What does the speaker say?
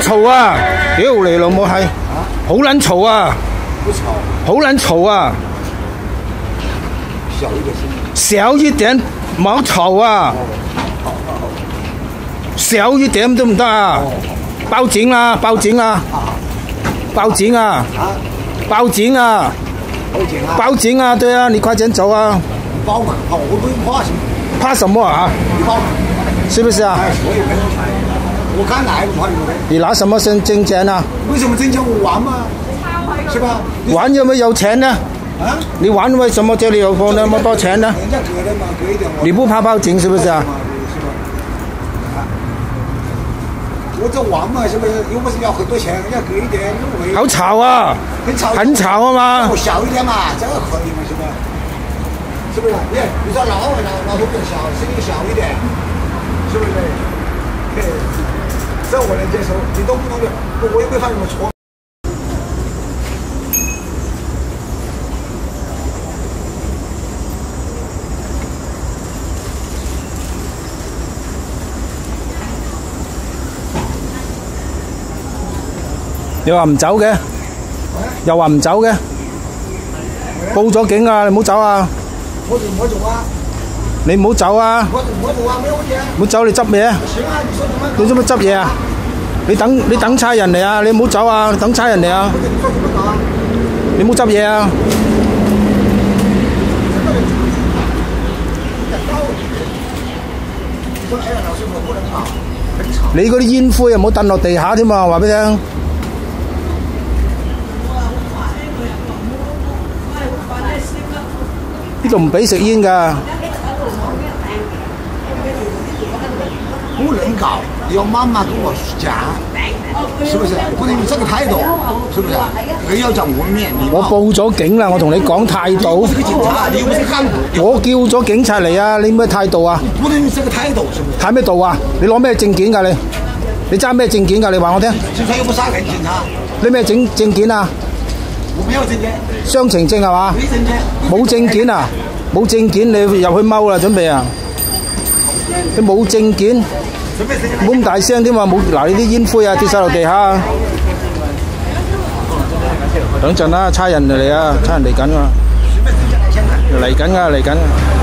嘈啊！屌你老母係，好撚嘈啊！不吵，好撚嘈啊！小一点声音。小一點，冇嘈啊！小一點得唔得啊？報警啦！報警啦！報警啊！啊，報警啊！报警啊！報警啊！對啊，你快點走啊！报嘛，好，我不用怕什么，怕什麼啊？你报嘛。是不是啊？哎，我也没有钱，我看哪不怕你们？你拿什麼證證件啊？为什么挣钱我玩嘛？是吧？你玩有没有钱呢？啊？你玩为什么这里有放那么多钱呢？人家给的嘛，给一点。你不怕报警是不是啊？是吧？啊，我这玩嘛，是不是？又不是要很多钱，要给一点，因为好吵啊！很吵，很吵啊嘛我！小一点嘛，这个可以嘛，是不是？是不是？你你说老老老头更小，声音小一点，是不是？嘿，这我能接受，你懂不懂的？我又没犯什么错。你話唔走嘅，又話唔走嘅，報咗警啊！你唔好走啊！我走我走啊，你唔好走啊！唔好走，你執嘢啊！你？做乜執嘢啊？你等你等差人嚟啊！你唔好走啊！等差人嚟啊！你？唔好執嘢啊！你，嗰啲煙灰又唔好掟落地下添啊！話俾你聽。呢度唔俾食煙㗎，不能搞，要妈妈跟我讲，是不是？不能用这个态度，是不是？你要讲文面。我報咗警啦！我同你講態度我叫咗警察嚟啊！你咩態度啊？不能用这个态度，是不是？睇咩度啊？你攞咩證件㗎你？你揸咩證件㗎？你話我聽。警察又不是人，警察，你咩證證件啊？我没有证件，雙程證係嘛？冇证件，冇證件啊？冇證件你入去踎啦，準備啊！你冇，证件冇咁大声添嘛！冇嗱，你啲烟灰啊跌晒落地下！等阵啦，差人嚟啊！差人嚟紧啊！嚟紧啊！嚟紧啊！